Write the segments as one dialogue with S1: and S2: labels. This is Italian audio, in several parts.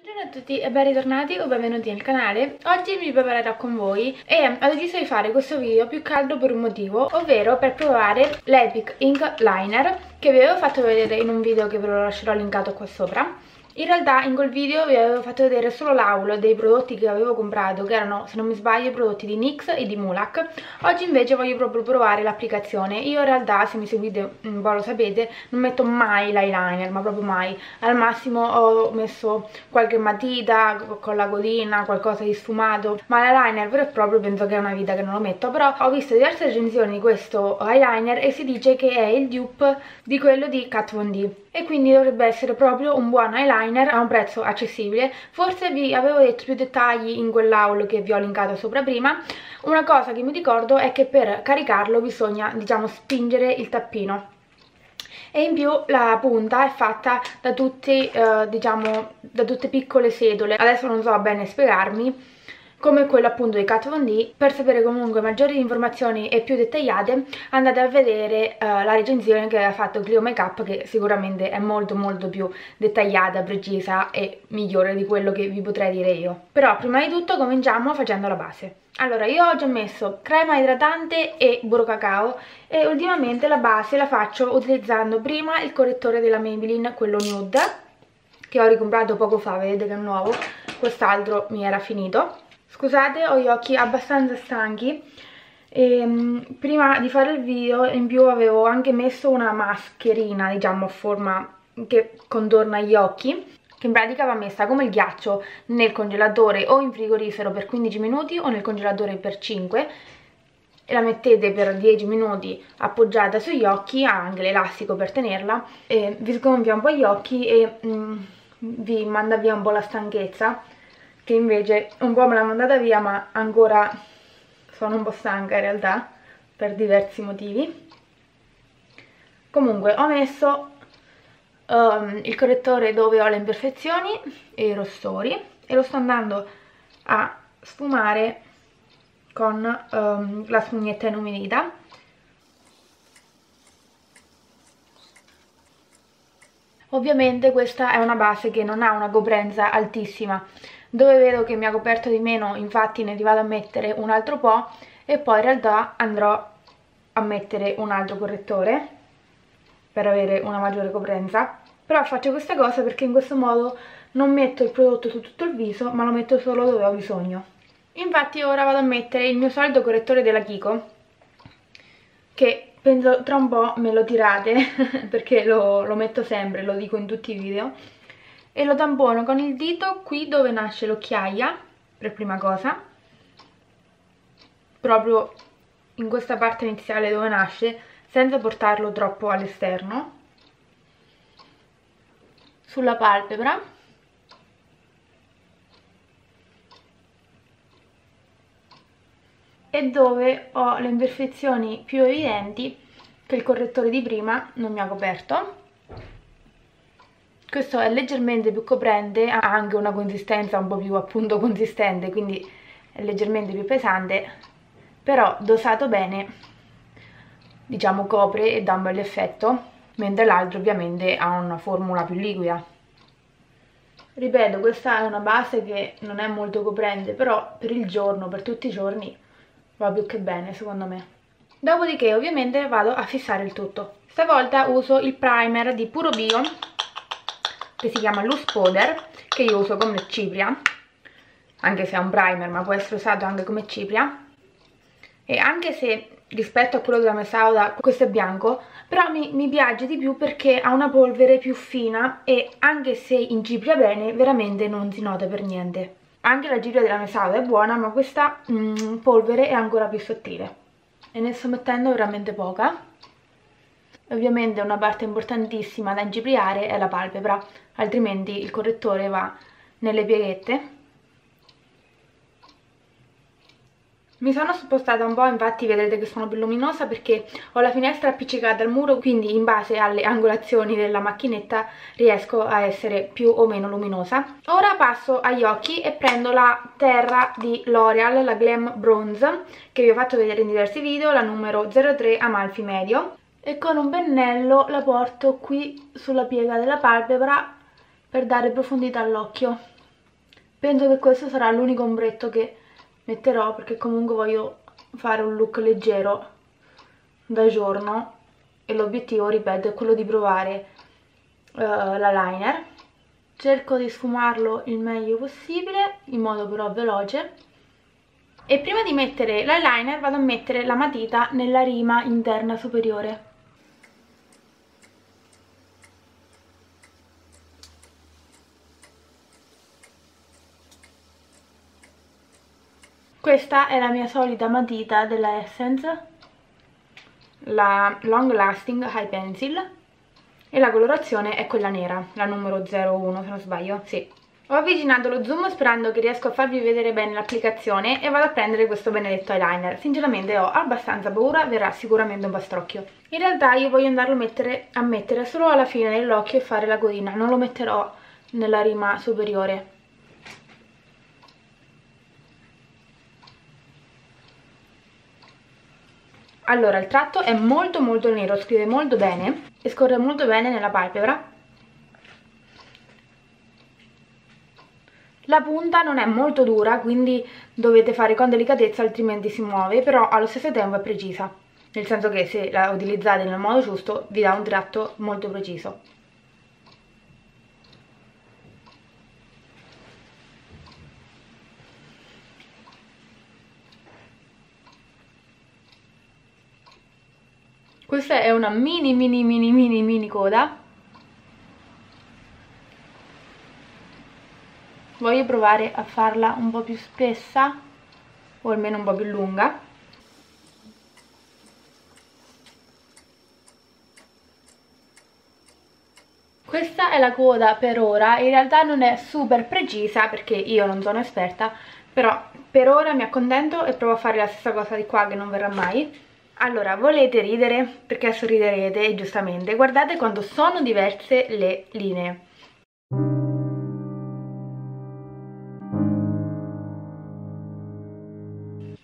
S1: Buongiorno a tutti e ben ritornati o benvenuti nel canale. Oggi mi preparerò con voi e ho deciso di fare questo video più caldo per un motivo, ovvero per provare l'Epic Ink Liner che vi avevo fatto vedere in un video che ve lo lascerò linkato qua sopra in realtà in quel video vi avevo fatto vedere solo l'aulo dei prodotti che avevo comprato, che erano, se non mi sbaglio, i prodotti di NYX e di Mulak. Oggi invece voglio proprio provare l'applicazione. Io in realtà, se mi seguite un po' lo sapete, non metto mai l'eyeliner, ma proprio mai. Al massimo ho messo qualche matita con la codina, qualcosa di sfumato, ma l'eyeliner vero e proprio penso che è una vita che non lo metto. Però ho visto diverse recensioni di questo eyeliner e si dice che è il dupe di quello di Kat Von D e quindi dovrebbe essere proprio un buon eyeliner a un prezzo accessibile. Forse vi avevo detto più dettagli in quell'haul che vi ho linkato sopra prima. Una cosa che mi ricordo è che per caricarlo bisogna diciamo spingere il tappino. E in più la punta è fatta da tutti eh, diciamo da tutte piccole sedole. Adesso non so bene spiegarmi come quello appunto di Kat Von D. Per sapere comunque maggiori informazioni e più dettagliate andate a vedere uh, la recensione che aveva fatto Clio Makeup che sicuramente è molto molto più dettagliata, precisa e migliore di quello che vi potrei dire io. Però prima di tutto cominciamo facendo la base. Allora, io ho già messo crema idratante e burro cacao e ultimamente la base la faccio utilizzando prima il correttore della Maybelline, quello nude, che ho ricomprato poco fa, vedete che è nuovo, quest'altro mi era finito Scusate, ho gli occhi abbastanza stanchi. E, um, prima di fare il video in più avevo anche messo una mascherina, diciamo, a forma che contorna gli occhi che in pratica va messa come il ghiaccio nel congelatore o in frigorifero per 15 minuti o nel congelatore per 5 e la mettete per 10 minuti appoggiata sugli occhi, ha anche l'elastico per tenerla vi sgonfia un po' gli occhi e mm, vi manda via un po' la stanchezza che invece un po' me l'ha mandata via ma ancora sono un po' stanca in realtà per diversi motivi. Comunque ho messo um, il correttore dove ho le imperfezioni e i rossori e lo sto andando a sfumare con um, la spugnetta inumidita. Ovviamente questa è una base che non ha una coprenza altissima dove vedo che mi ha coperto di meno infatti ne vado a mettere un altro po' e poi in realtà andrò a mettere un altro correttore per avere una maggiore coprenza. Però faccio questa cosa perché in questo modo non metto il prodotto su tutto il viso ma lo metto solo dove ho bisogno. Infatti ora vado a mettere il mio solito correttore della Kiko che penso tra un po' me lo tirate perché lo, lo metto sempre, lo dico in tutti i video e lo tampono con il dito qui dove nasce l'occhiaia per prima cosa. Proprio in questa parte iniziale dove nasce senza portarlo troppo all'esterno. Sulla palpebra. E dove ho le imperfezioni più evidenti che il correttore di prima non mi ha coperto questo è leggermente più coprente, ha anche una consistenza un po' più appunto consistente, quindi è leggermente più pesante, però dosato bene, diciamo copre e dà un bel effetto, mentre l'altro ovviamente ha una formula più liquida. Ripeto, questa è una base che non è molto coprente, però per il giorno, per tutti i giorni, va più che bene secondo me. Dopodiché ovviamente vado a fissare il tutto. Stavolta uso il primer di Puro Bio che si chiama Loose Powder che io uso come cipria anche se è un primer ma può essere usato anche come cipria. E anche se rispetto a quello della Mesauda questo è bianco però mi, mi, piace di più perché ha una polvere più fina e anche se incipria bene veramente non si nota per niente. Anche la cipria della Mesauda è buona ma questa mm, polvere è ancora più sottile. E ne sto mettendo veramente poca Ovviamente una parte importantissima da incipriare è la palpebra, altrimenti il correttore va nelle pieghette. Mi sono spostata un po', infatti vedrete che sono più luminosa perché ho la finestra appiccicata al muro, quindi in base alle angolazioni della macchinetta riesco a essere più o meno luminosa. Ora passo agli occhi e prendo la terra di L'Oreal, la Glam Bronze, che vi ho fatto vedere in diversi video, la numero 03 Amalfi Medio e con un pennello la porto qui sulla piega della palpebra per dare profondità all'occhio. Penso che questo sarà l'unico ombretto che metterò perché comunque voglio fare un look leggero da giorno. E l'obiettivo, ripeto, è quello di provare uh, la liner. Cerco di sfumarlo il meglio possibile in modo però veloce. E prima di mettere l'eyeliner vado a mettere la matita nella rima interna superiore questa è la mia solita matita della Essence la Long Lasting High Pencil e la colorazione è quella nera, la numero 01 se non sbaglio, sì. Ho avvicinato lo zoom sperando che riesco a farvi vedere bene l'applicazione e vado a prendere questo benedetto eyeliner. Sinceramente ho abbastanza paura, verrà sicuramente un pastrocchio. In realtà io voglio andarlo mettere, a mettere solo alla fine dell'occhio e fare la codina, non lo metterò nella rima superiore. Allora, il tratto è molto molto nero, scrive molto bene e scorre molto bene nella palpebra. La punta non è molto dura, quindi dovete fare con delicatezza altrimenti si muove, però allo stesso tempo è precisa. Nel senso che se la utilizzate nel modo giusto vi dà un tratto molto preciso. Questa è una mini mini mini mini mini coda. Voglio provare a farla un po' più spessa o almeno un po' più lunga. Questa è la coda per ora. In realtà non è super precisa perché io non sono esperta però per ora mi accontento e provo a fare la stessa cosa di qua che non verrà mai allora, volete ridere? Perché sorriderete, giustamente. Guardate quanto sono diverse le linee.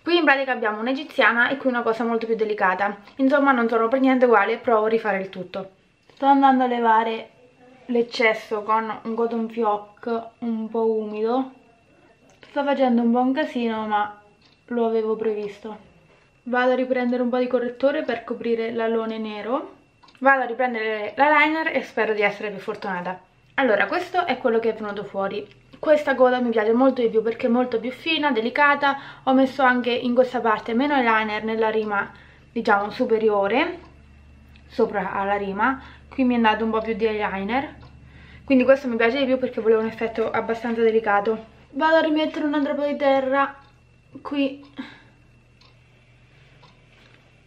S1: Qui in pratica abbiamo un'egiziana e qui una cosa molto più delicata. Insomma, non sono per niente uguali, provo a rifare il tutto. Sto andando a levare l'eccesso con un cotton fioc un po' umido. Sto facendo un buon casino, ma lo avevo previsto. Vado a riprendere un po' di correttore per coprire l'alone nero. Vado a riprendere la liner e spero di essere più fortunata. Allora, questo è quello che è venuto fuori. Questa coda mi piace molto di più perché è molto più fina, delicata. Ho messo anche in questa parte meno eyeliner nella rima, diciamo, superiore, sopra alla rima. Qui mi è andato un po' più di eyeliner. Quindi questo mi piace di più perché volevo un effetto abbastanza delicato. Vado a rimettere un altro po' di terra qui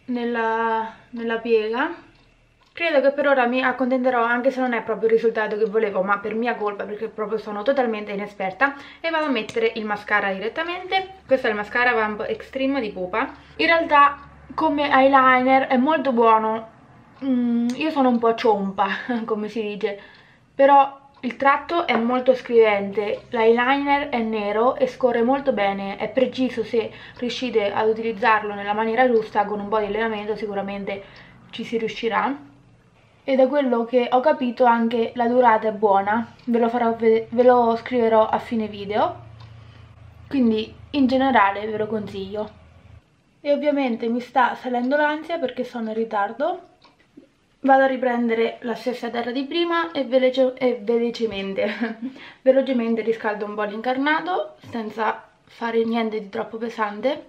S1: nella, nella piega. Credo che per ora mi accontenterò anche se non è proprio il risultato che volevo ma per mia colpa perché proprio sono totalmente inesperta e vado a mettere il mascara direttamente. Questo è il mascara Vamp Extreme di Pupa. In realtà come eyeliner è molto buono. Mm, io sono un po' ciompa come si dice. Però il tratto è molto scrivente, l'eyeliner è nero e scorre molto bene, è preciso se riuscite ad utilizzarlo nella maniera giusta, con un po' di allenamento sicuramente ci si riuscirà. E da quello che ho capito anche la durata è buona, ve lo, farò, ve lo scriverò a fine video, quindi in generale ve lo consiglio. E ovviamente mi sta salendo l'ansia perché sono in ritardo, vado a riprendere la stessa terra di prima e, veloce, e velocemente, velocemente riscaldo un po' l'incarnato senza fare niente di troppo pesante.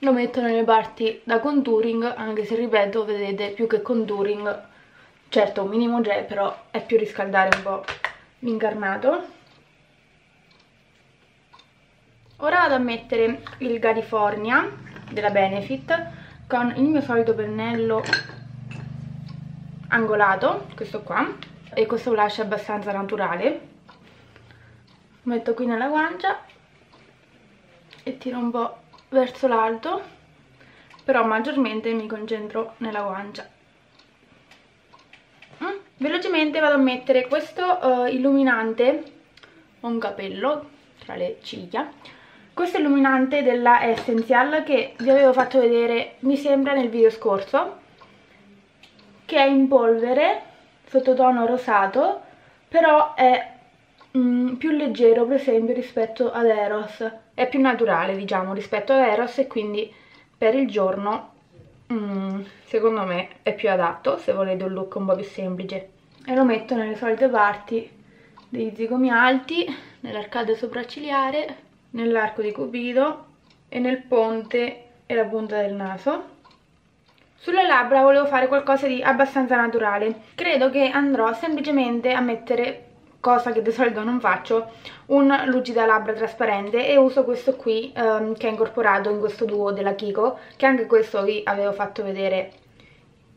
S1: Lo metto nelle parti da contouring anche se ripeto vedete più che contouring certo un minimo gel però è più riscaldare un po' l'incarnato. Ora vado a mettere il California della Benefit con il mio solito pennello angolato, questo qua, e questo blush è abbastanza naturale. Metto qui nella guancia e tiro un po' verso l'alto, però maggiormente mi concentro nella guancia. Mm. Velocemente vado a mettere questo uh, illuminante, un capello tra le ciglia, questo illuminante della Essential che vi avevo fatto vedere, mi sembra, nel video scorso, che è in polvere, sottotono rosato, però è mm, più leggero per esempio rispetto ad Eros. È più naturale diciamo rispetto ad Eros e quindi per il giorno mm, secondo me è più adatto se volete un look un po' più semplice. E lo metto nelle solite parti dei zigomi alti nell'arcade sopraccigliare nell'arco di cupido e nel ponte e la punta del naso sulle labbra volevo fare qualcosa di abbastanza naturale. Credo che andrò semplicemente a mettere, cosa che di solito non faccio, un lucida labbra trasparente e uso questo qui um, che è incorporato in questo duo della Kiko, che anche questo vi avevo fatto vedere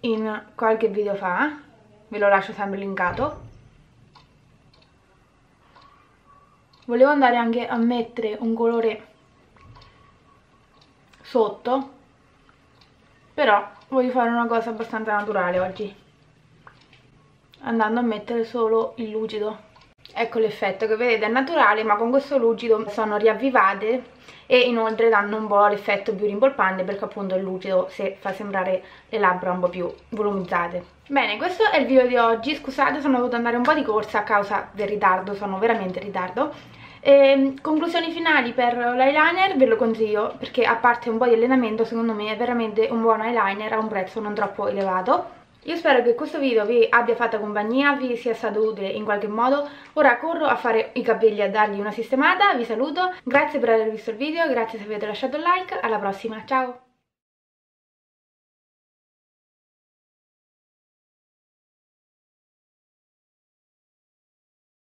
S1: in qualche video fa. Ve lo lascio sempre linkato. Volevo andare anche a mettere un colore sotto, però voglio fare una cosa abbastanza naturale oggi? Andando a mettere solo il lucido. Ecco l'effetto che vedete è naturale ma con questo lucido sono riavvivate e inoltre danno un po' l'effetto più rimpolpante perché appunto il lucido se fa sembrare le labbra un po' più volumizzate. Bene, questo è il video di oggi, scusate sono dovuta andare un po' di corsa a causa del ritardo, sono veramente in ritardo e, ehm, conclusioni finali per l'eyeliner ve lo consiglio perché a parte un po' di allenamento secondo me è veramente un buon eyeliner a un prezzo non troppo elevato io spero che questo video vi abbia fatto compagnia, vi sia stato utile in qualche modo. Ora corro a fare i capelli a dargli una sistemata, vi saluto, grazie per aver visto il video, grazie se avete lasciato un like, alla prossima, ciao!